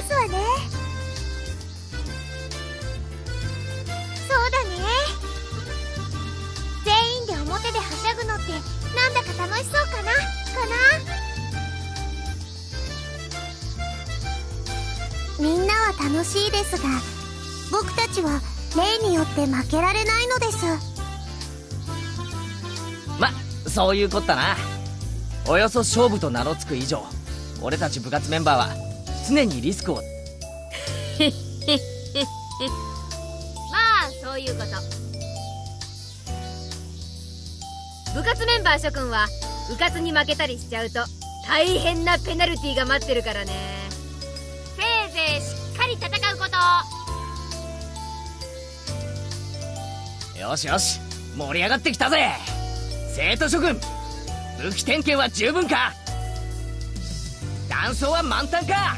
ますわね。そうだね。全員で表ではしゃぐのってなんだか楽しそうかな？かな？みんなは楽しいですが僕たちは例によって負けられないのです。まそういうこったな。およそ勝負と名の付く以上俺たち部活メンバーは常にリスクを。まあそういうこと。部活メンバー諸君は部活に負けたりしちゃうと大変なペナルティーが待ってるからね。せいぜいしっかり戦うこと。よしよし盛り上がってきたぜ。生徒諸君武器点検は十分か。弾倉は満タンか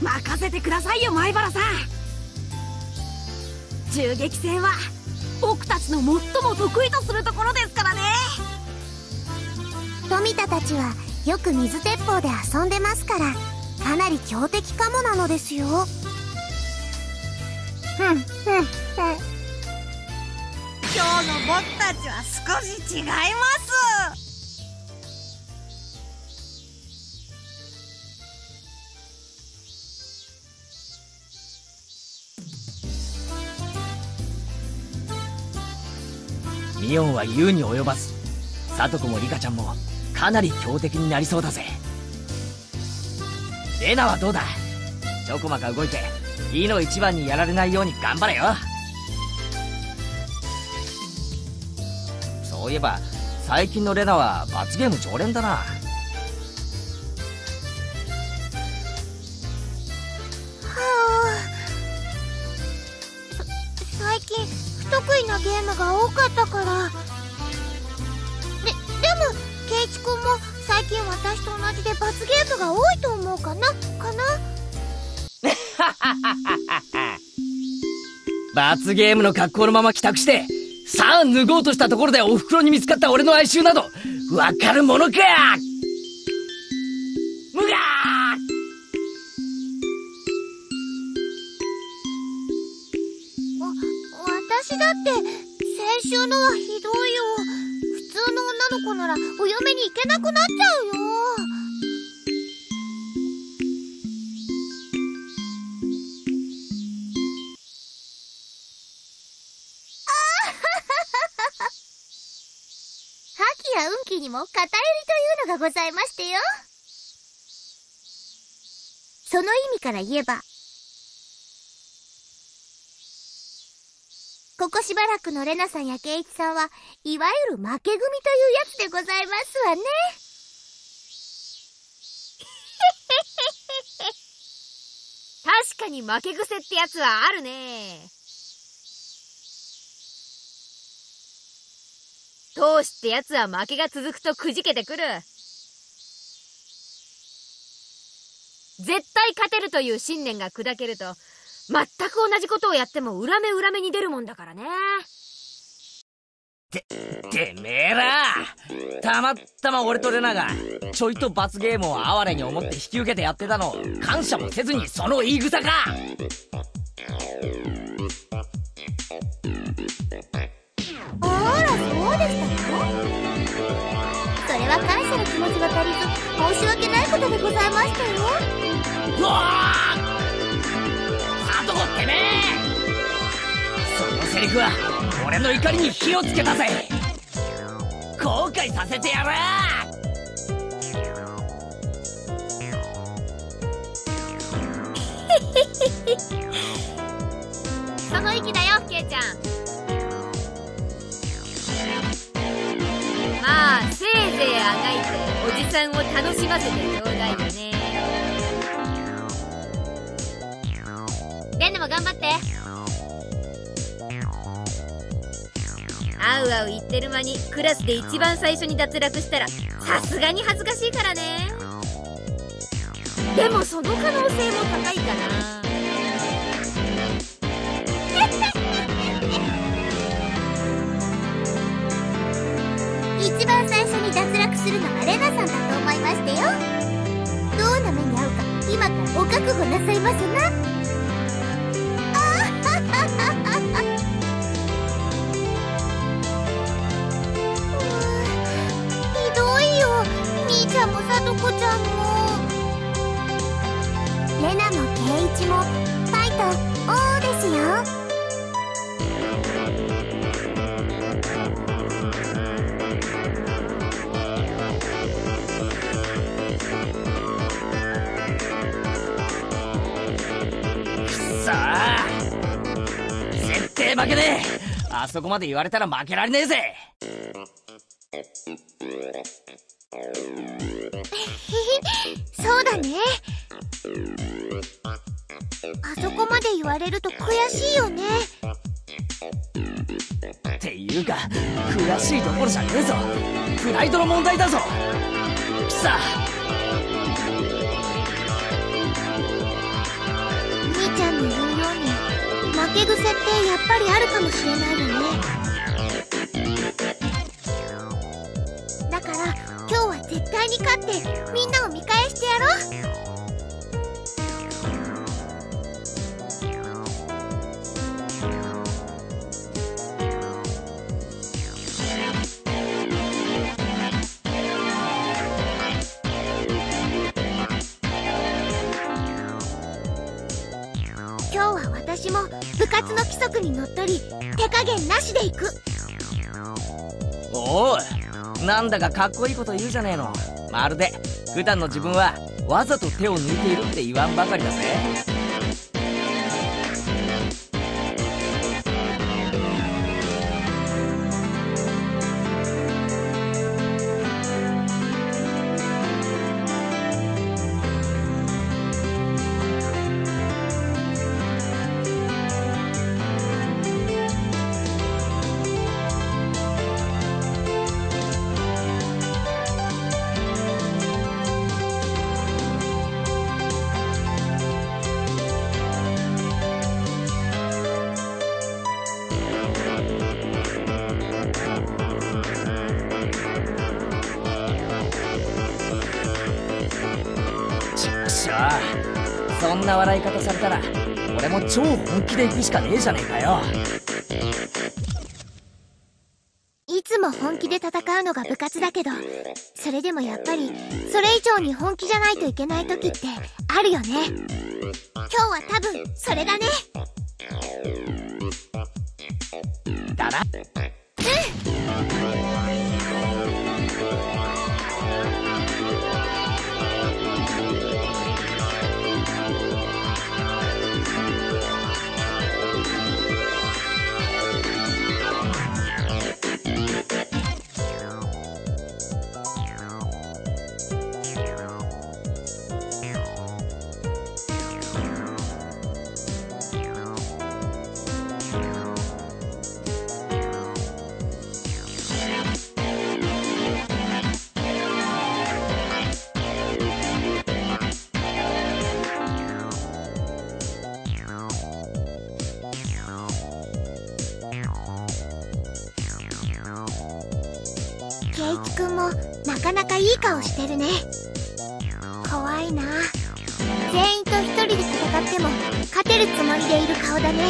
任せてくださいよ前原さん。銃撃戦は僕たちの最も得意とするところですからね。富田たちはよく水鉄砲で遊んでますからかなり強敵かもなのですよ。ふんふんふん。今日の僕たちは少し違いますミオンは言うに及ばずサトコもリカちゃんもかなり強敵になりそうだぜ。レナはどうだ？ちょこまか動いていいの一番にやられないように頑張れよ。そういえば最近のレナは罰ゲーム常連だな。はあ。最近不得意なゲームが多かったじで罰ゲームが多いと思うかな？かな？罰ゲームの格好のまま帰宅してさあ脱ごうとしたところでお袋に見つかった俺の哀愁などわかるものか！むがーわ私だって先週のはひどいよ。普通の女の子ならお嫁に行けなくなっちゃうよにも偏りというのがございましてよその意味から言えばここしばらくのレナさんやケイイチさんは、いわゆる負け組というやつでございますわね。確かに負け癖ってやつはあるね闘志ってやつは負けが続くとくじけてくる。絶対勝てるという信念が砕けると全く同じことをやっても裏目裏目に出るもんだからね。ててめえら。たまたま俺とレナがちょいと罰ゲームを哀れに思って引き受けてやってたの感謝もせずにその言い草か。あら、そうでしたかそれは感謝の気持ちが足りず、申し訳ないことでございましたよ。うわあとこってめえそのセリフは俺の怒りに火をつけたぜ。後悔させてやる その意気だよケイちゃんいぜいあがいておじさんを楽しませてちょうだいよね。レレナも頑張って。あうあう言ってる間にクラスで一番最初に脱落したらさすがに恥ずかしいからね。でもその可能性も高いかな。一番最初に脱するのはレナさんだと思いましたよ。どんな目に遭うか今からお覚悟なさいますな。あはははひどいよ。みーちゃんもさとこちゃんも。レナもケイイチもファイトオーですよ。あそこまで言われたら負けられねえぜ。負け癖ってやっぱりあるかもしれないよね。だから今日は絶対に勝ってみんなを見返してやろう。も部活の規則にのっとり手加減なしで行く。おおなんだかかっこいいこと言うじゃねえの。まるで普段の自分はわざと手を抜いているって言わんばかりだぜ。で行くしかねえじゃねえかよ。いつも本気で戦うのが部活だけどそれでもやっぱりそれ以上に本気じゃないといけない時ってあるよね。してるね。怖いな。全員と一人で戦っても勝てるつもりでいる顔だね。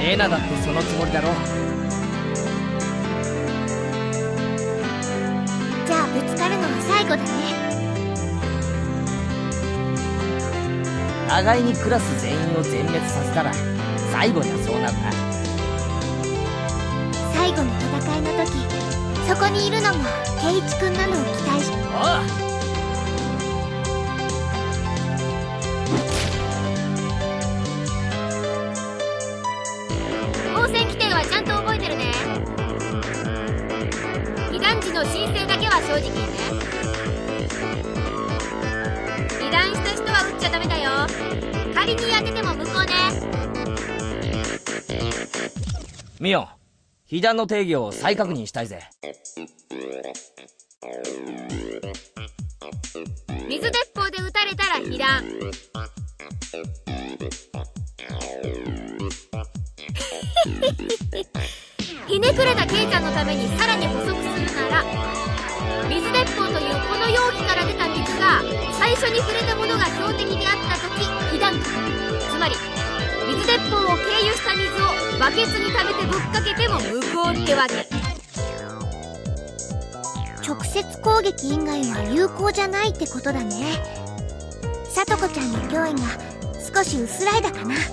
エナだってそのつもりだろ。じゃあぶつかるのは最後だね。互いにクラス全員を全滅させたら最後にはそうなるな。最後の戦いの時そこにいるのがケイチくんなのを期待しおう。当選規定はちゃんと覚えてるね。被弾時の申請だけは正直にね。被弾した人は打っちゃダメだよ。仮に当てても無効ね。ミオ被弾の定義を再確認したいぜ水鉄砲で撃たれたら被弾 ひねくれたケイちゃんのためにさらに補足するなら水鉄砲というこの容器から出た水が最初に触れたものが標的であった時被弾かつまり水鉄砲を経由した水をバケツに溜めてぶっかけても無効ってわけ。接攻撃以外は有効じゃないってことだね。さとこちゃんの脅威が少し薄らいだかな。ト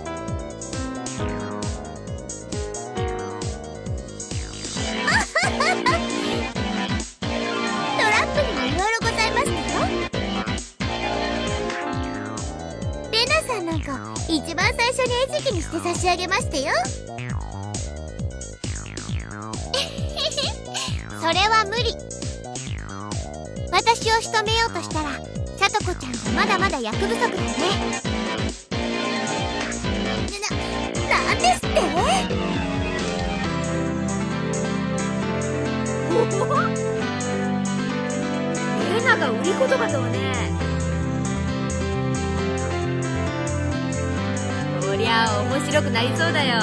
ラップにもいろいろございましたよレナさんなんか一番最初に餌食にして差し上げましたよ。を仕留めようとしたらさとこちゃんがまだまだ役不足だね。な、なんですって？レナが売り言葉とはね。こりゃ面白くなりそうだよ。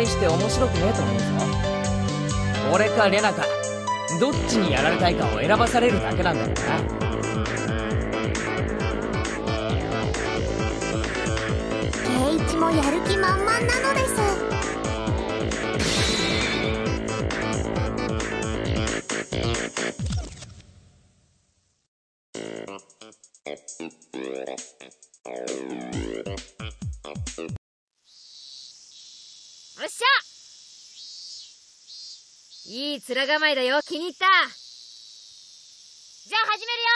大して面白くねえと思うぞ俺かレナかどっちにやられたいかを選ばされるだけなんだけどな。圭一もやる気満々なのです。いい面構えだよ。気に入った。じゃあ始めるよ。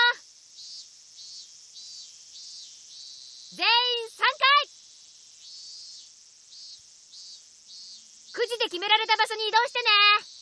全員3回くじで決められた場所に移動してね。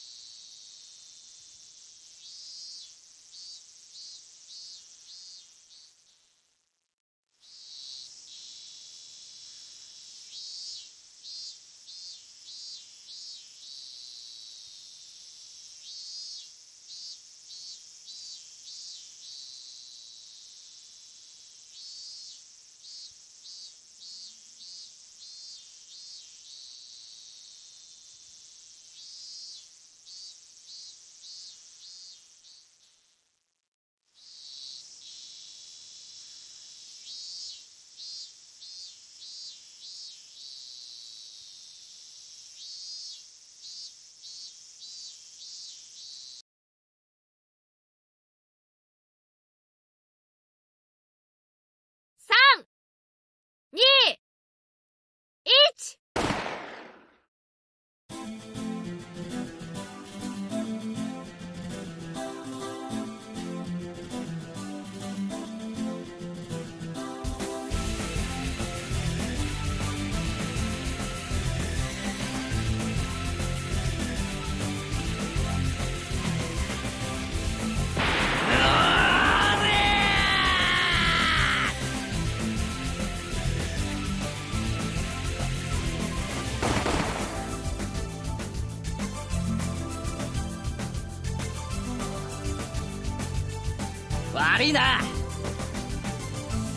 悪いな。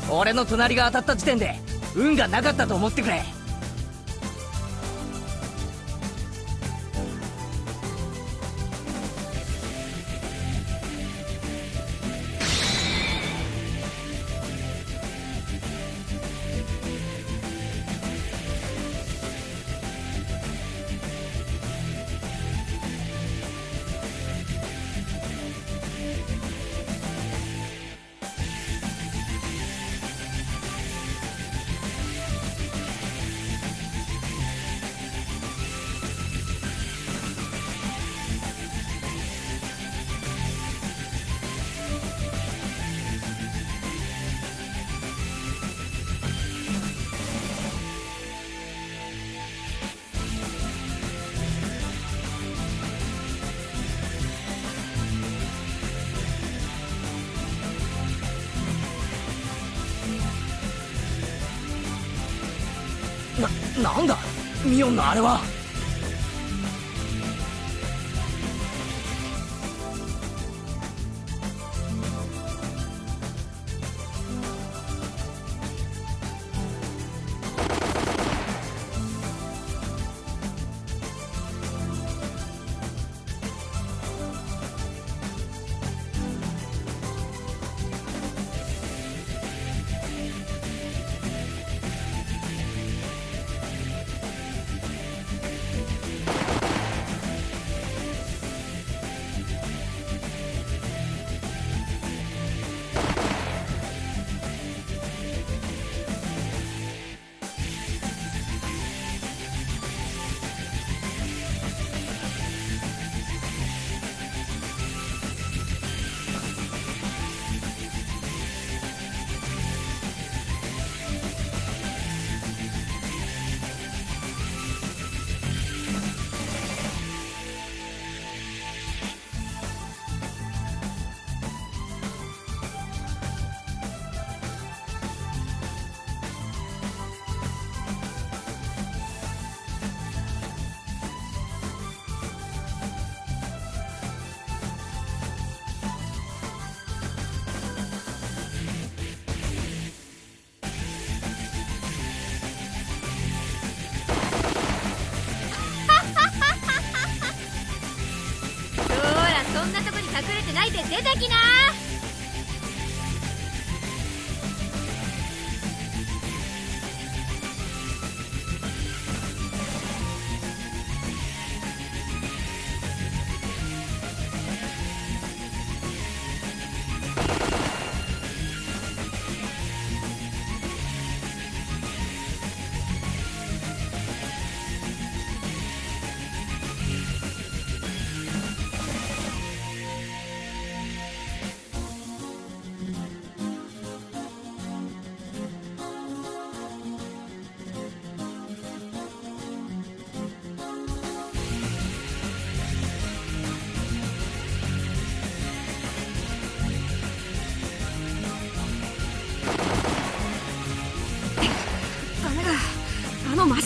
俺の隣が当たった時点で運がなかったと思ってくれ。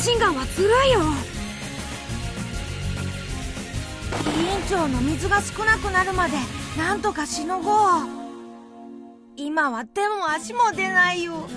シンガンはずるいよ。委員長の水が少なくなるまでなんとかしのごう。今は手も足も出ないよ。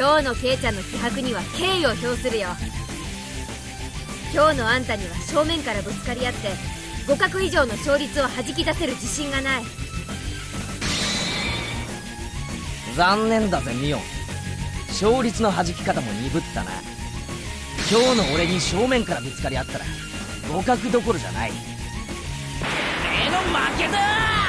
今日のケイちゃんの気迫には敬意を表するよ。今日のあんたには正面からぶつかり合って互角以上の勝率を弾き出せる自信がない。残念だぜミオン。勝率の弾き方も鈍ったな。今日の俺に正面からぶつかり合ったら互角どころじゃない。俺の負けだ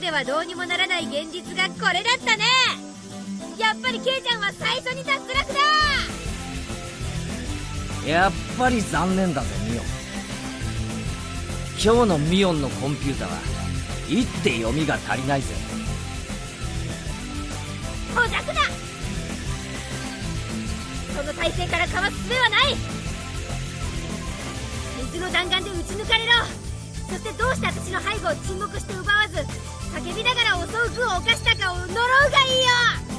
けではどうにもならない現実がこれだったね。やっぱりケイちゃんは最初に脱落だ。やっぱり残念だぜミオン。今日のミオンのコンピュータは一手読みが足りないぜ。お弱だ。その体勢からかわす術はない。水の弾丸で撃ち抜かれろ。そしてどうして私の背後を沈黙して奪わず叫びながら襲う軍を犯したかを呪うがいいよ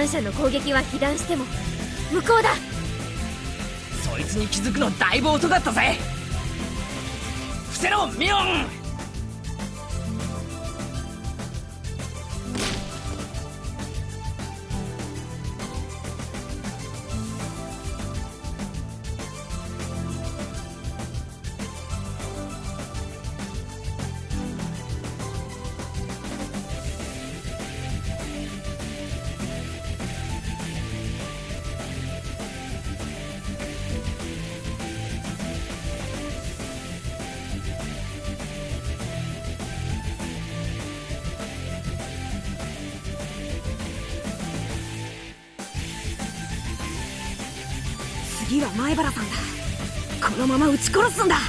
被弾者の攻撃は被弾しても向こうだ。そいつに気づくのだいぶ遅かったぜ。伏せろミオン。ち殺すんだ。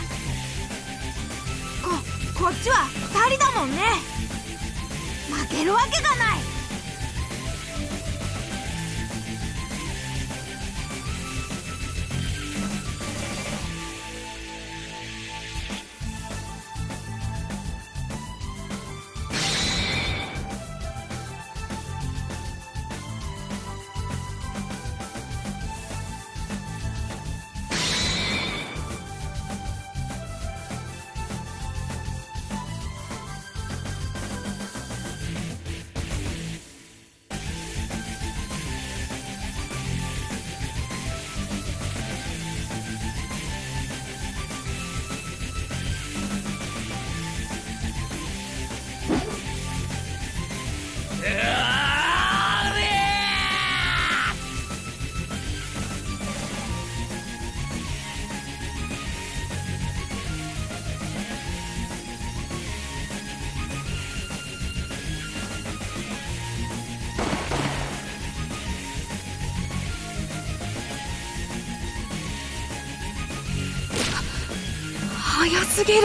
すぎる。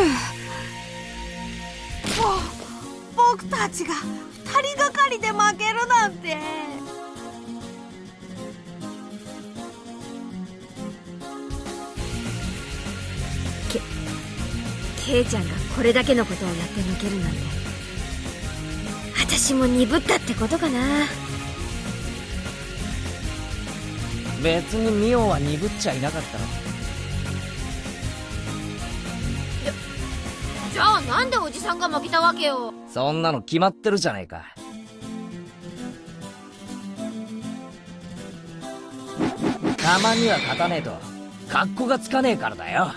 僕たちが2人がかりで負けるなんて。けケイちゃんがこれだけのことをやって抜けるなんて。私も鈍ったってことかな。別にミオは鈍っちゃいなかったろんが負けたわけよ。そんなの決まってるじゃねえか。たまには勝たねえと格好がつかねえからだよ。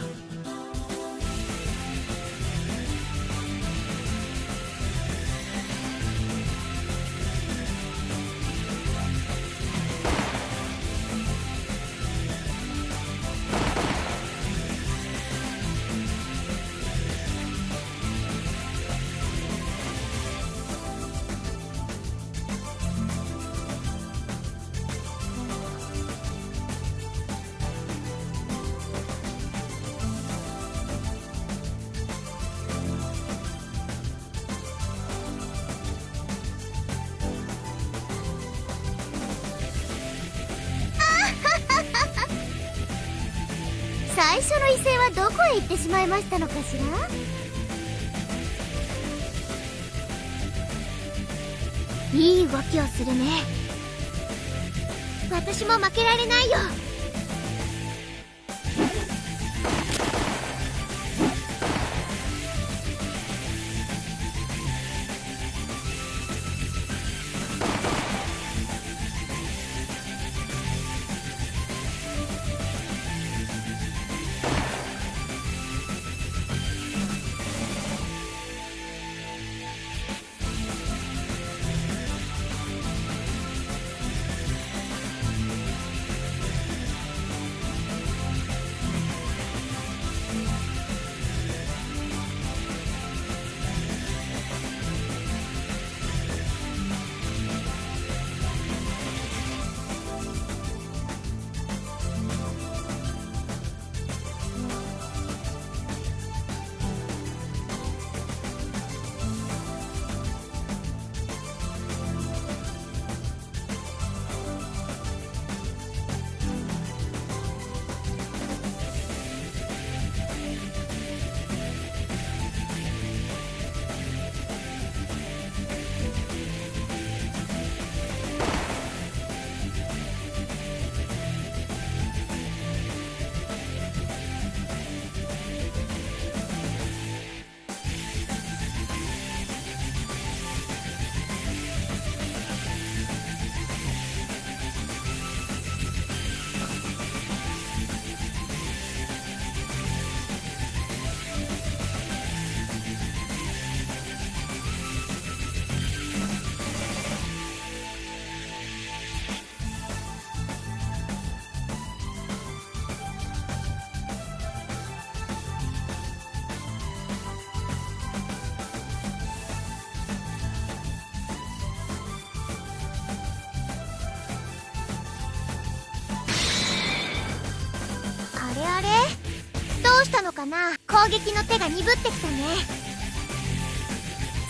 かな。攻撃の手が鈍ってきたね。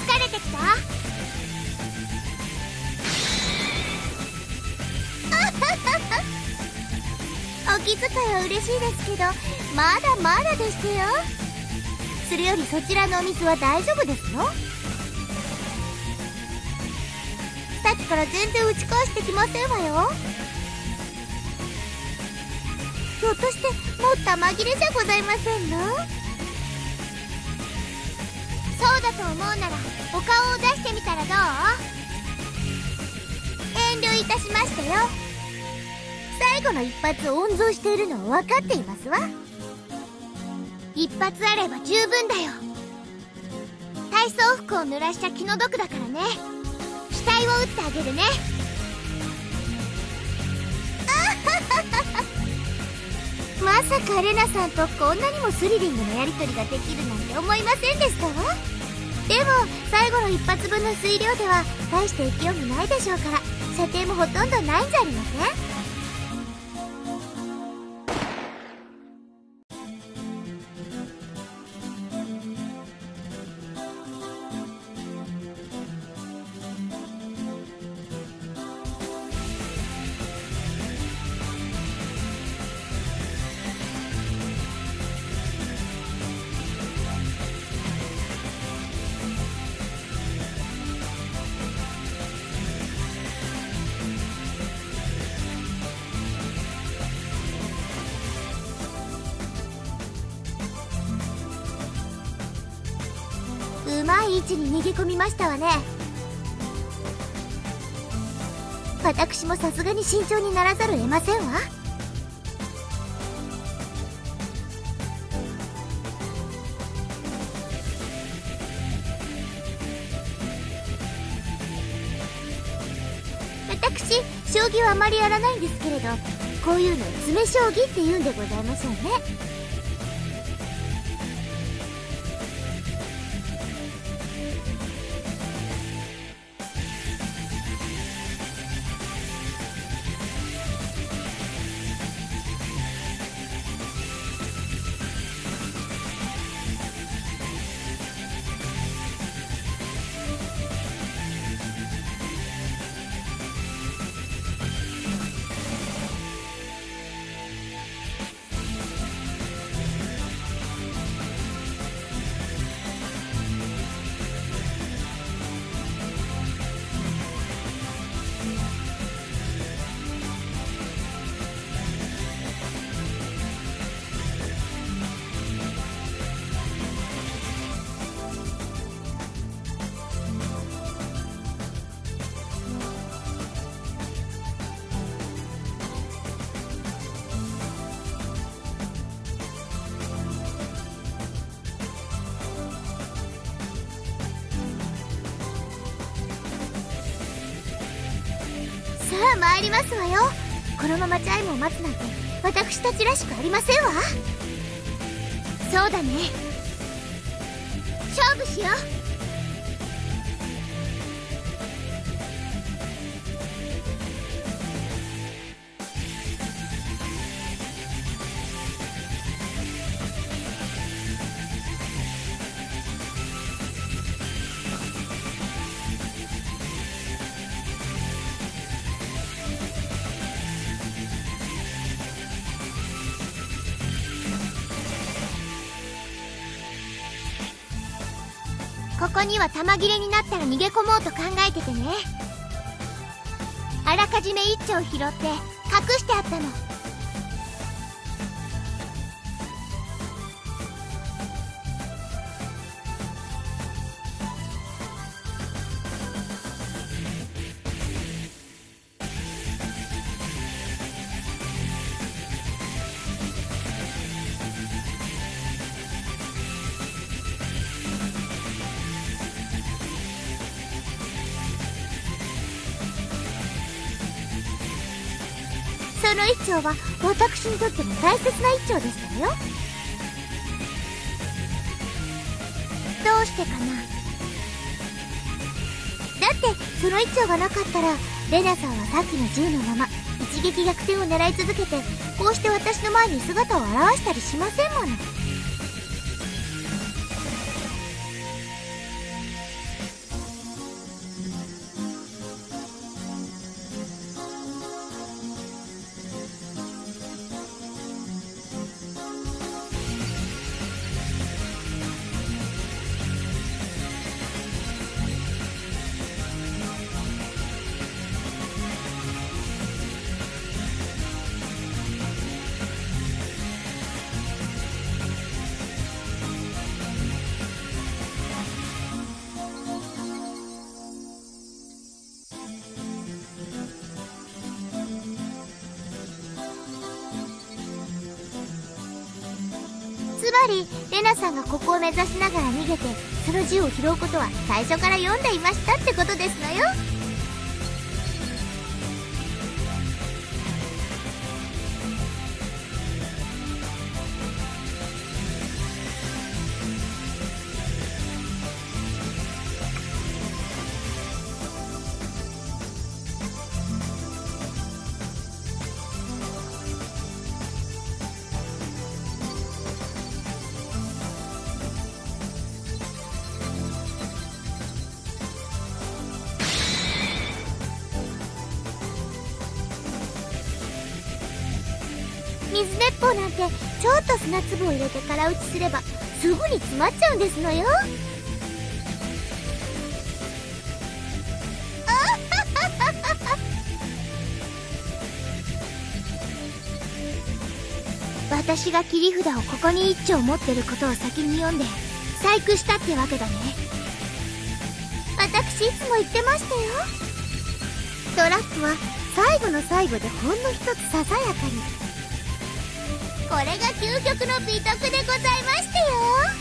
疲れてきた？お気遣いは嬉しいですけどまだまだでしてよ。それよりそちらのお水は大丈夫ですよさっきから全然打ち返してきませんわよ。ひょっとしてもう玉切れじゃございませんの？そうだと思うならお顔を出してみたらどう？遠慮いたしましたよ。最後の一発を温存しているのは分かっていますわ。一発あれば十分だよ。体操服を濡らした気の毒だからね。額を打ってあげるね。まさかレナさんとこんなにもスリリングなやり取りができるなんて思いませんでしたわ。でも最後の一発分の水量では大して勢いもないでしょうから射程もほとんどないんじゃありません？ましたわね。私もさすがに慎重にならざるを得ませんわ。私将棋はあまりやらないんですけれどこういうの詰将棋って言うんでございましょうね。参りますわよ。このままチャイムを待つなんて私たちらしくありませんわ。そうだね。勝負しよう。弾切れになったら逃げ込もうと考えててね。あらかじめ一丁拾って隠してあったの。その一丁は私にとっても大切な一丁でしたのよ。どうしてかな？だってその一丁がなかったらレナさんはさっきの銃のまま一撃逆転を狙い続けてこうして私の前に姿を現したりしませんもの。最初から読んでいました。水鉄砲なんてちょっと砂粒を入れて空打ちすればすぐに詰まっちゃうんですのよ。私が切り札をここに一丁持ってることを先に読んで細工したってわけだね。私いつも言ってましたよ。トラップは最後の最後でほんの一つささやかに。これが究極の美徳でございましてよ。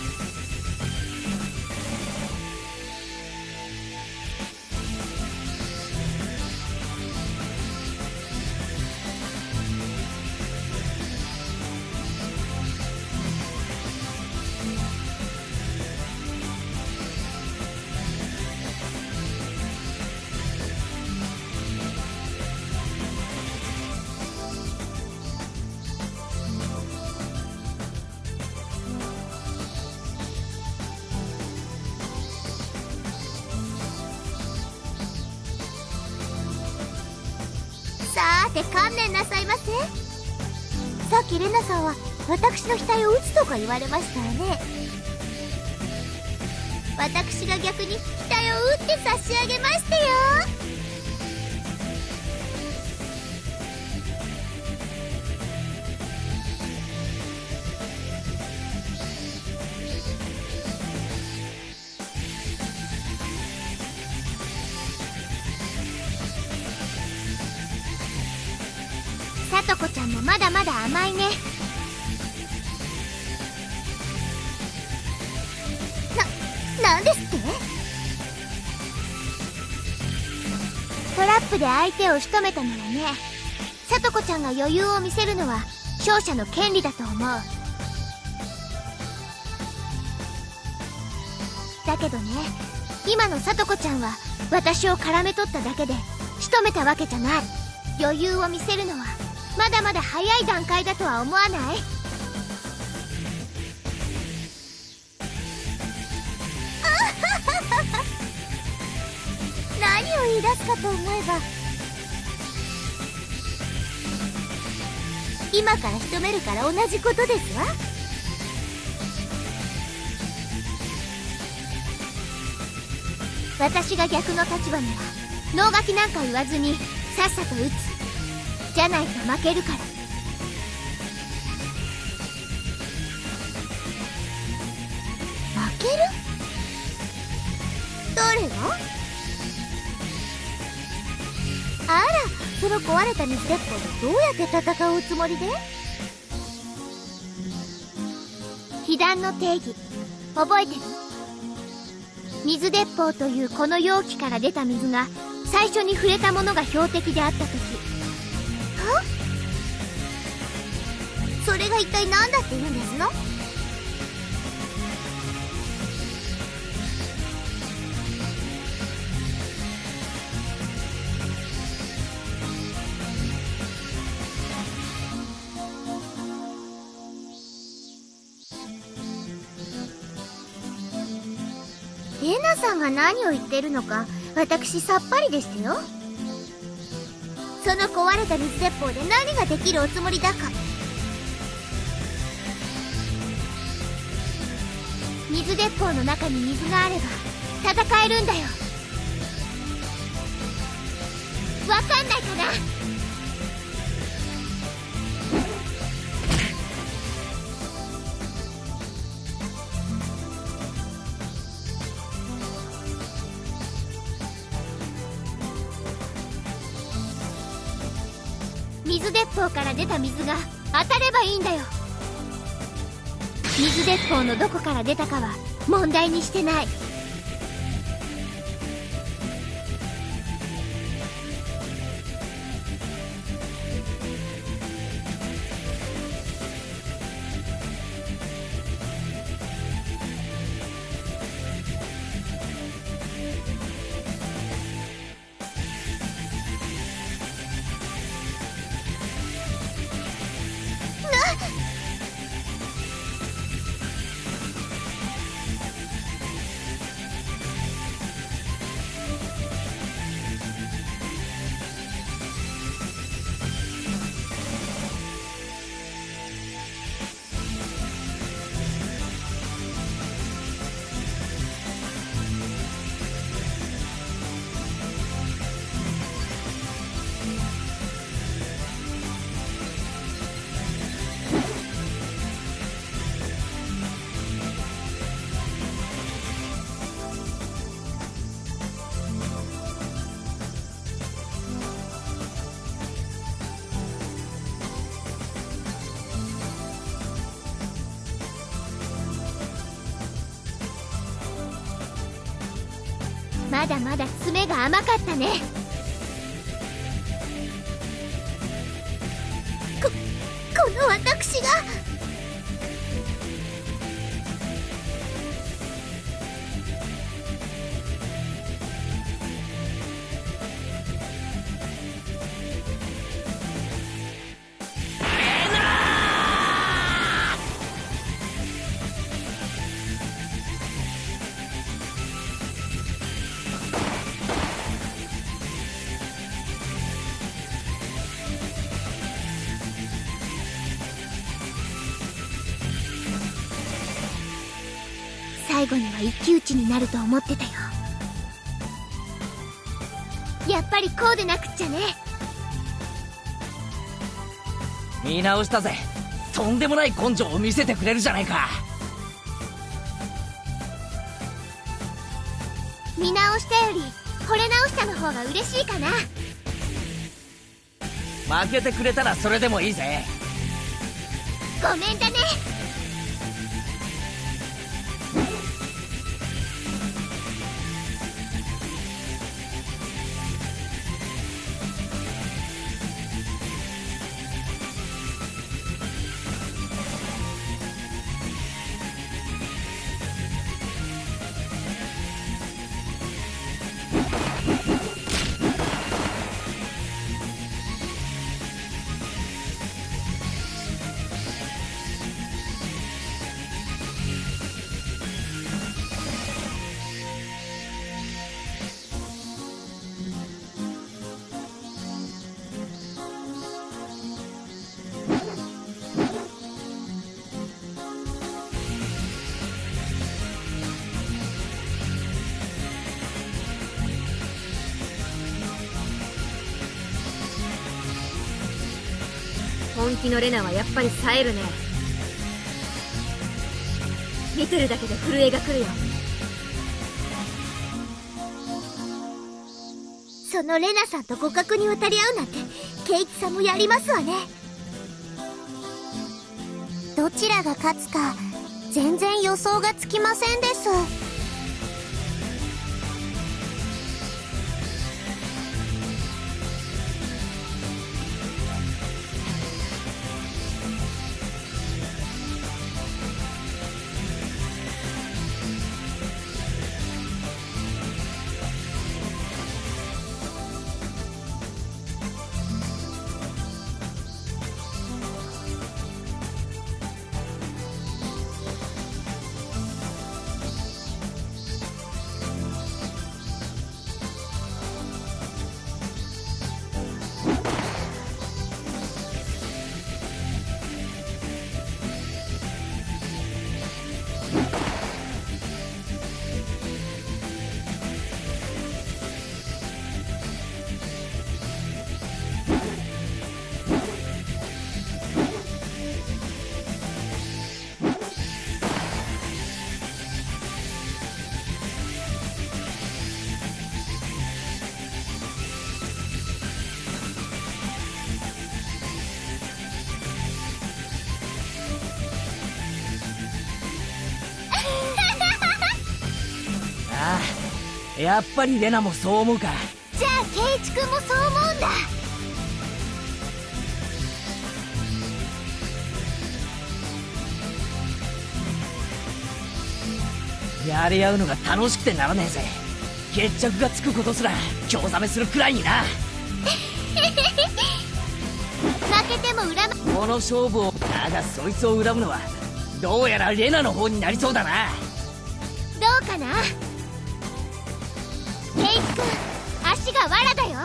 言われましたよね。私が逆に額を打って差し上げましたよ。さとこちゃんもまだまだ甘いね。な、なんですって？トラップで相手を仕留めたならねさとこちゃんが余裕を見せるのは勝者の権利だと思う。だけどね今のさとこちゃんは私を絡め取っただけで仕留めたわけじゃない。余裕を見せるのはまだまだ早い段階だとは思わない。り出すかと思えば。今から仕留めるから同じことですわ。私が逆の立場なら能書きなんか言わずにさっさと打つ。じゃないと負けるから。れた水鉄砲でどうやって戦うつもりで？被弾の定義。覚えてる？水鉄砲というこの容器から出た水が最初に触れたものが標的であった時。は？それが一体何だって言うんですの？ナさんが何を言ってるのか私さっぱりでしたよ。その壊れた水鉄砲で何ができるおつもりだか。水鉄砲の中に水があれば戦えるんだよ。わかんないかな？当たればいいんだよ。水鉄砲のどこから出たかは問題にしてない。まだまだ爪が甘かったね。見直したぜ。とんでもない根性を見せてくれるじゃないか。見直したより惚れ直したの方が嬉しいかな。負けてくれたらそれでもいいぜ。ごめんだね気のレナはやっぱり冴えるね。見てるだけで震えがくるよ。そのレナさんと互角に渡り合うなんてケイチさんもやりますわね。どちらが勝つか全然予想がつきませんです。やっぱりレナもそう思うかじゃあケイチ君もそう思うんだ。やり合うのが楽しくてならねえぜ。決着がつくことすら興ざめするくらいにな。負けても恨まこの勝負をだがそいつを恨むのはどうやらレナの方になりそうだな。どうかな？足が藁だよ。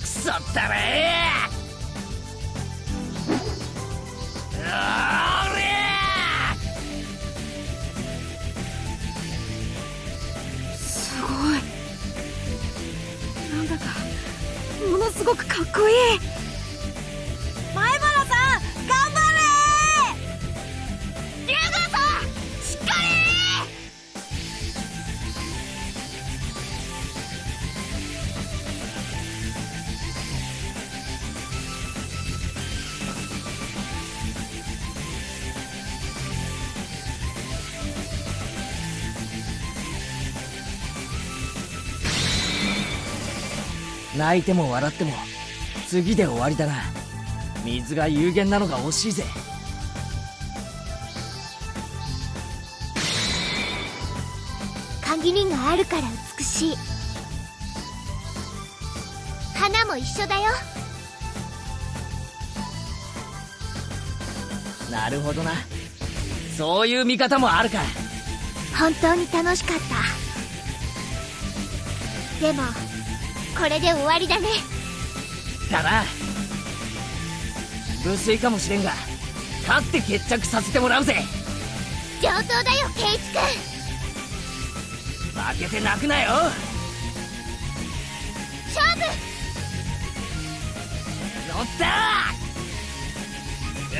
くそったれおりゃすごい。なんだかものすごくかっこいい。泣いても笑っても次で終わりだな。水が有限なのが惜しいぜ。限りがあるから美しい。花も一緒だよ。なるほどな。そういう見方もあるか。本当に楽しかった。でもこれで終わりだね。だな。無粋かもしれんが勝って決着させてもらうぜ。上等だよケイチ君。負けて泣くなよ。勝負。乗ったう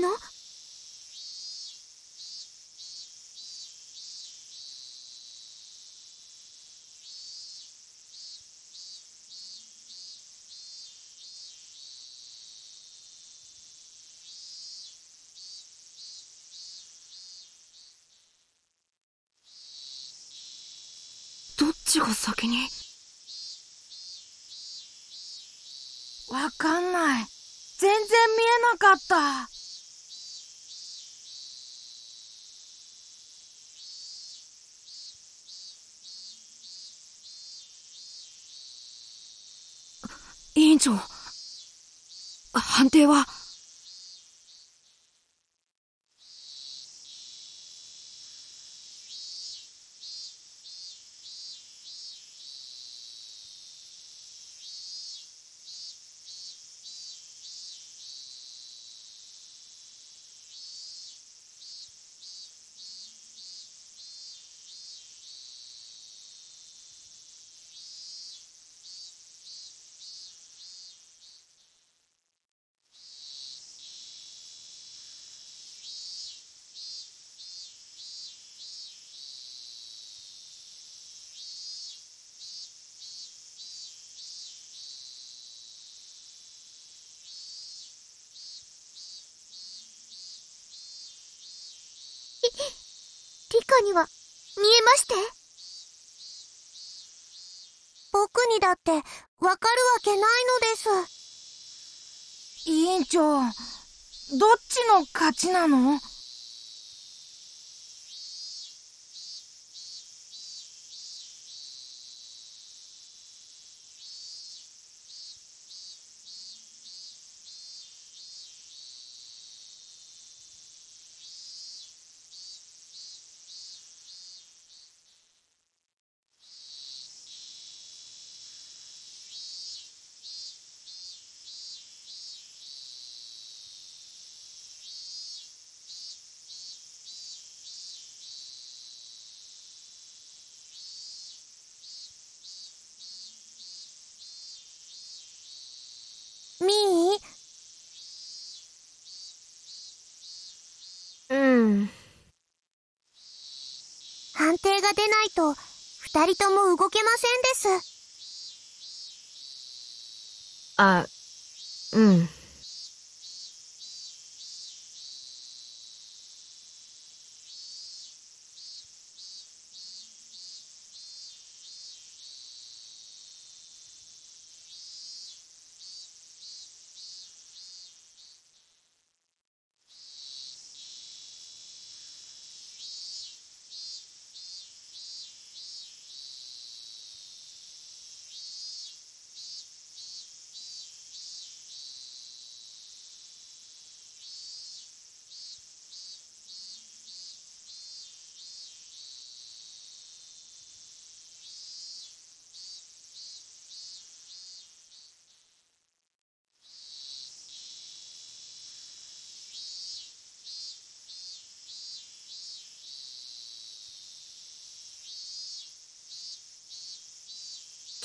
が勝ったんですの？どっちが先に？わかんない。全然見えなかった。委員長。判定は？には見えまして。僕にだってわかるわけないのです。委員長、どっちの勝ちなのミーうん判定が出ないと二人とも動けませんです。あうん。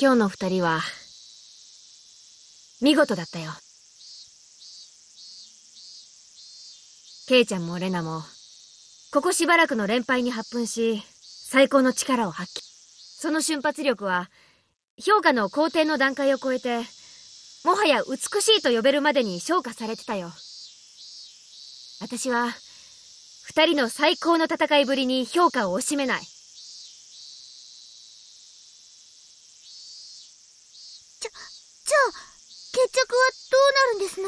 今日の二人は見事だったよケイちゃんもレナもここしばらくの連敗に発奮し最高の力を発揮その瞬発力は評価の肯定の段階を超えてもはや美しいと呼べるまでに昇華されてたよ。私は、二人の最高の戦いぶりに評価を惜しめない。ちょ、じゃあ、決着はどうなるんですの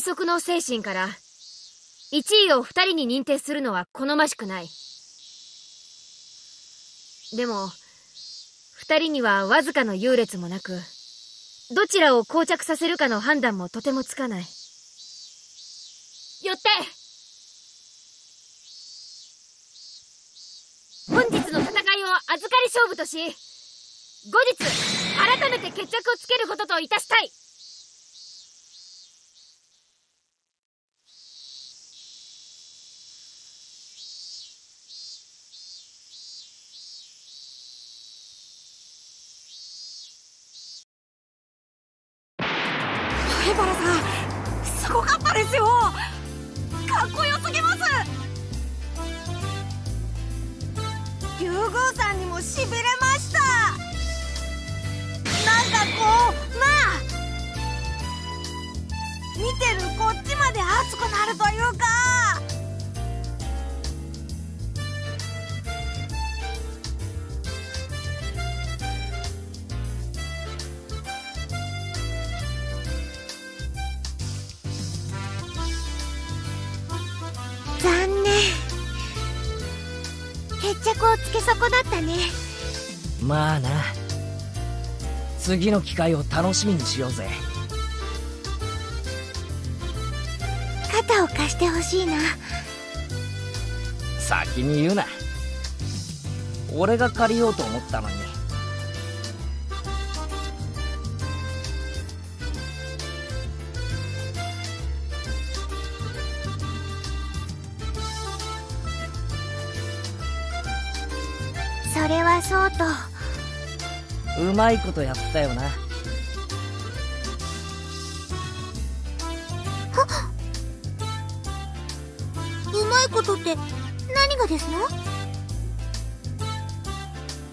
快速の精神から、1位を二人に認定するのは好ましくない。でも、二人にはわずかの優劣もなく、どちらを膠着させるかの判断もとてもつかない。よって本日の戦いを預かり勝負とし、後日、改めて決着をつけることといたしたい次の機会を楽しみにしようぜ。肩を貸してほしいな。先に言うな。俺が借りようと思ったのに。それはそうとうまいことやったよな。うまいことって何がですの？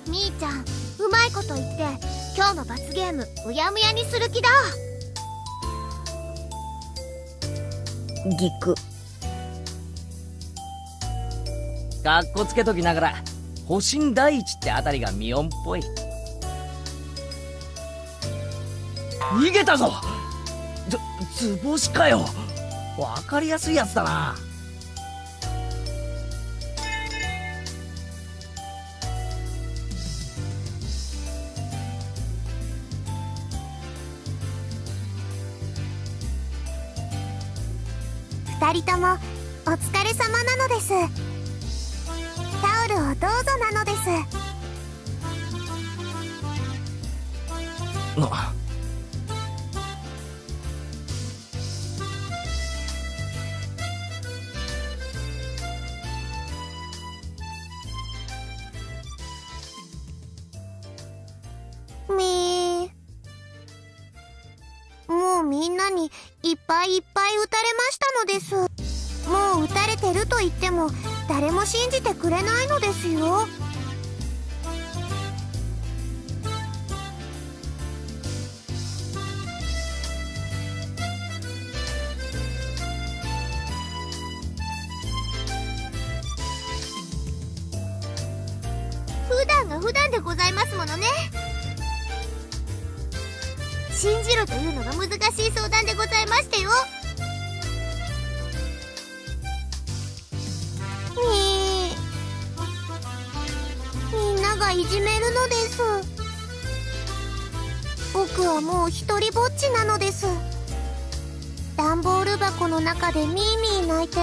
みーちゃんうまいこと言って今日の罰ゲームうやむやにする気だ。ギク。かっこつけときながら保身第一ってあたりがミオンっぽい逃げたぞ。ず図星かよ。わかりやすいやつだな。二人ともお疲れ様なのです。タオルをどうぞなのです。な誰も信じてくれない。僕はもう一人ぼっちなのです。段ボール箱の中でミーミー泣いて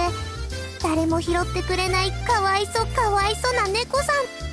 誰も拾ってくれないかわいそかわいそな猫さん。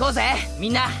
こうぜみんな。